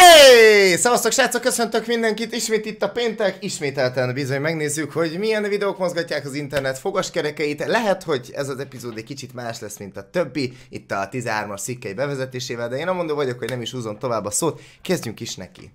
Hey! Szevasztok srácok, köszöntök mindenkit, ismét itt a péntek, ismételten bizony megnézzük, hogy milyen videók mozgatják az internet fogaskerekeit. Lehet, hogy ez az epizód egy kicsit más lesz, mint a többi, itt a 13-as szikkei bevezetésével, de én amondó vagyok, hogy nem is húzom tovább a szót, kezdjünk is neki.